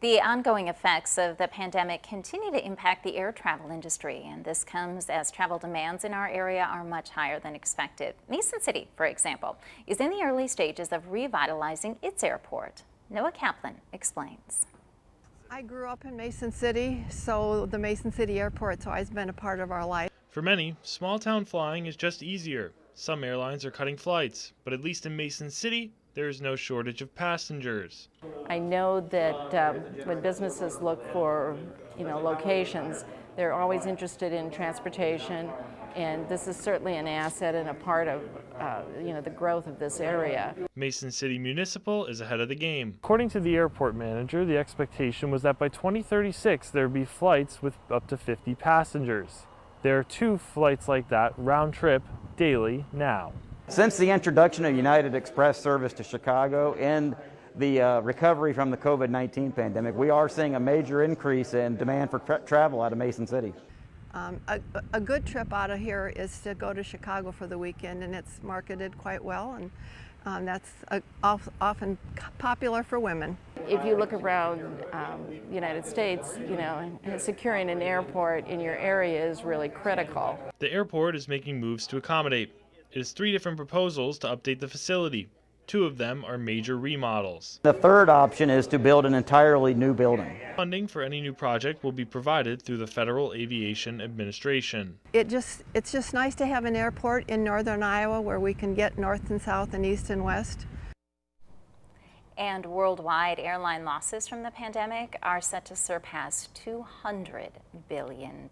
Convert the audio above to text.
The ongoing effects of the pandemic continue to impact the air travel industry, and this comes as travel demands in our area are much higher than expected. Mason City, for example, is in the early stages of revitalizing its airport. Noah Kaplan explains. I grew up in Mason City, so the Mason City Airport's always been a part of our life. For many, small town flying is just easier. Some airlines are cutting flights, but at least in Mason City, there is no shortage of passengers. I know that um, when businesses look for, you know, locations, they're always interested in transportation, and this is certainly an asset and a part of, uh, you know, the growth of this area. Mason City Municipal is ahead of the game. According to the airport manager, the expectation was that by 2036 there would be flights with up to 50 passengers. There are two flights like that round trip daily now. Since the introduction of United Express service to Chicago and the uh, recovery from the COVID-19 pandemic, we are seeing a major increase in demand for tra travel out of Mason City. Um, a, a, good trip out of here is to go to Chicago for the weekend, and it's marketed quite well, and um, that's a, often popular for women. If you look around um, the United States, you know, securing an airport in your area is really critical. The airport is making moves to accommodate it has three different proposals to update the facility. Two of them are major remodels. The third option is to build an entirely new building. Funding for any new project will be provided through the Federal Aviation Administration. It just it's just nice to have an airport in northern Iowa where we can get north and south and east and west. And worldwide airline losses from the pandemic are set to surpass $200 billion.